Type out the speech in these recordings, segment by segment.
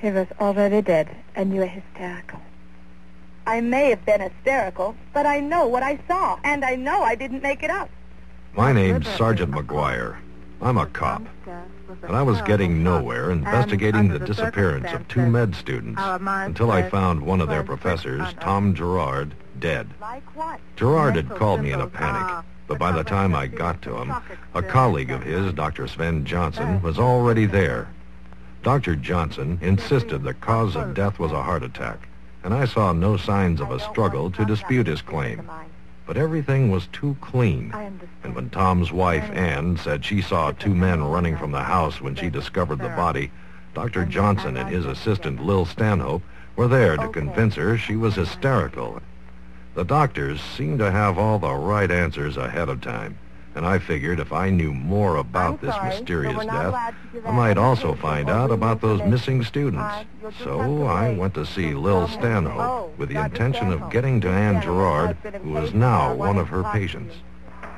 He was already dead, and you were hysterical. I may have been hysterical, but I know what I saw, and I know I didn't make it up. My name's Sergeant McGuire. I'm a cop. And I was getting nowhere investigating the disappearance of two med students until I found one of their professors, Tom Gerard, dead. Gerard had called me in a panic, but by the time I got to him, a colleague of his, Dr. Sven Johnson, was already there. Dr. Johnson insisted the cause of death was a heart attack, and I saw no signs of a struggle to dispute his claim. But everything was too clean. And when Tom's wife, Ann, said she saw two men running from the house when she discovered the body, Dr. Johnson and his assistant, Lil Stanhope, were there to convince her she was hysterical. The doctors seemed to have all the right answers ahead of time, and I figured if I knew more about this mysterious death, I might also find out about those missing students. So I went to see Lil Stanhope with the intention of getting to Ann Gerard, who is now one of her patients.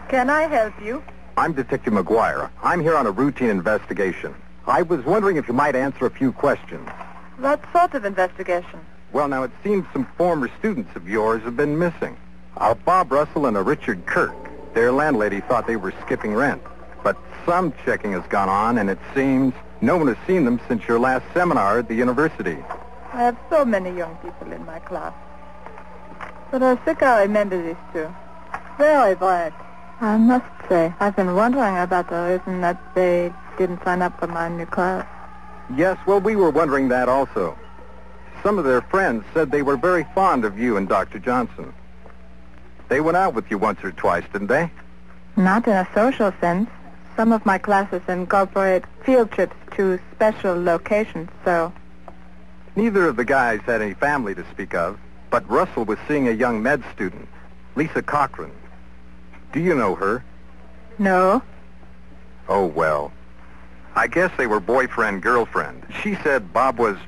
Can I help you? I'm Detective McGuire. I'm here on a routine investigation. I was wondering if you might answer a few questions. What sort of investigation? Well, now, it seems some former students of yours have been missing. A Bob Russell and a Richard Kirk. Their landlady thought they were skipping rent. But some checking has gone on, and it seems no one has seen them since your last seminar at the university. I have so many young people in my class. But I think I remember these two. Very bright. I must say, I've been wondering about the reason that they didn't sign up for my new class. Yes, well, we were wondering that also. Some of their friends said they were very fond of you and Dr. Johnson. They went out with you once or twice, didn't they? Not in a social sense. Some of my classes incorporate field trips to special locations, so... Neither of the guys had any family to speak of, but Russell was seeing a young med student, Lisa Cochran. Do you know her? No. Oh, well. I guess they were boyfriend-girlfriend. She said Bob was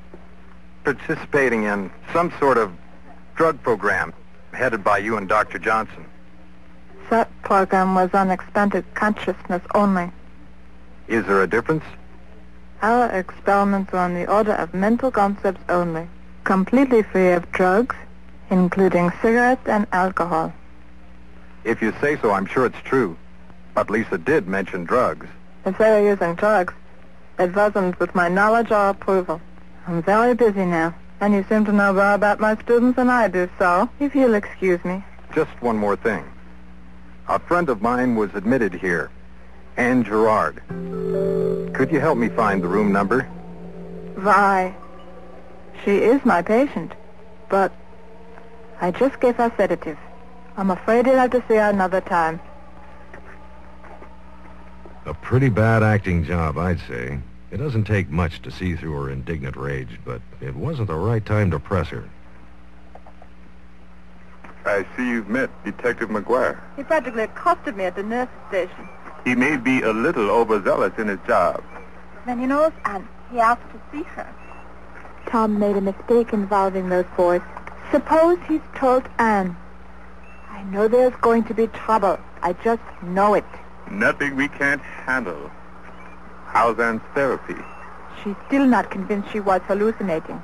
participating in some sort of drug program headed by you and Dr. Johnson. That program was on expanded consciousness only. Is there a difference? Our experiments were on the order of mental concepts only, completely free of drugs, including cigarettes and alcohol. If you say so, I'm sure it's true. But Lisa did mention drugs. If they were using drugs, it wasn't with my knowledge or approval. I'm very busy now, and you seem to know more about my students than I do, so if you'll excuse me. Just one more thing. A friend of mine was admitted here, Anne Gerard. Could you help me find the room number? Why, she is my patient, but I just gave her sedative. I'm afraid you'll have to see her another time. A pretty bad acting job, I'd say. It doesn't take much to see through her indignant rage, but it wasn't the right time to press her. I see you've met Detective McGuire. He practically accosted me at the nurse station. He may be a little overzealous in his job. Then he knows Anne. He asked to see her. Tom made a mistake involving those boys. Suppose he's told Anne. I know there's going to be trouble. I just know it. Nothing we can't handle. How's Anne's therapy? She's still not convinced she was hallucinating.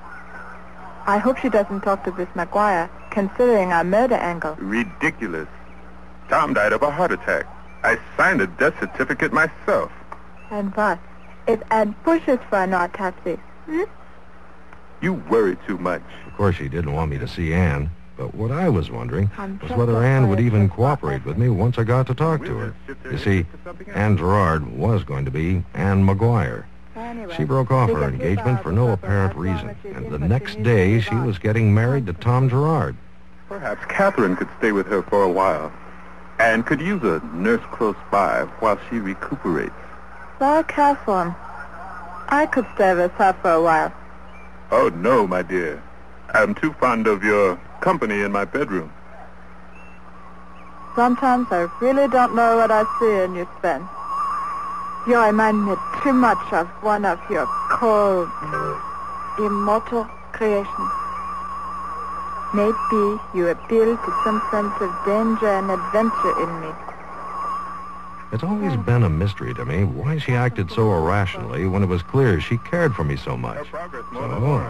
I hope she doesn't talk to this McGuire, considering our murder angle. Ridiculous. Tom died of a heart attack. I signed a death certificate myself. And what? If Anne pushes for an autopsy, hmm? You worry too much. Of course, she didn't want me to see Anne, but what I was wondering I'm was whether Anne would even cooperate with me once I got to talk to her. You see, Anne Gerard was going to be Anne McGuire. She broke off her engagement for no apparent reason, long as she's and the next day she was getting married to Tom Gerard. Perhaps Catherine could stay with her for a while. Anne could use a nurse close by while she recuperates. Well, Catherine, I could stay with her for a while. Oh, no, my dear. I'm too fond of your company in my bedroom. Sometimes I really don't know what I see in you, Sven. You remind me too much of one of your cold, immortal creations. Maybe you appeal to some sense of danger and adventure in me. It's always been a mystery to me why she acted so irrationally when it was clear she cared for me so much. So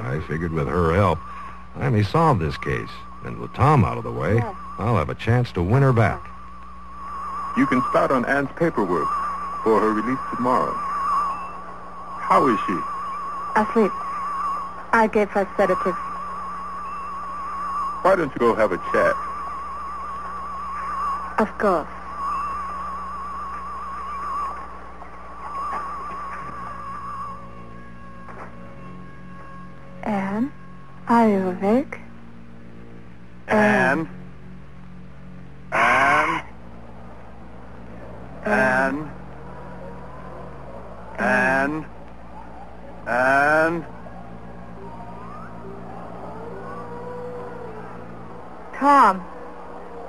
I figured with her help, I may solve this case. And with Tom out of the way, I'll have a chance to win her back. You can start on Anne's paperwork for her release tomorrow. How is she? Asleep. I gave her sedatives. Why don't you go have a chat? Of course. Are you awake? Anne? Anne? Anne? Anne? Anne? Tom,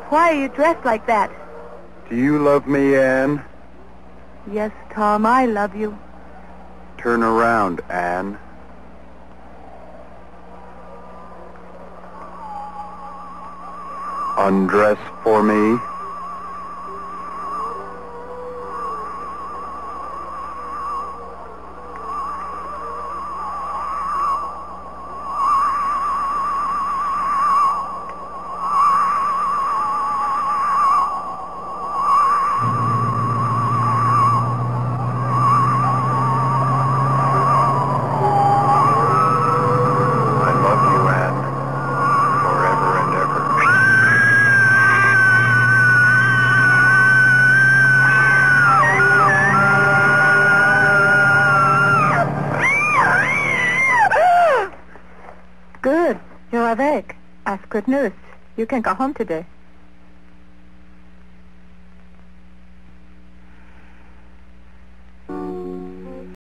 why are you dressed like that? Do you love me, Anne? Yes, Tom, I love you. Turn around, Anne. Undress for me. Good. You're awake. That's good news. You can go home today.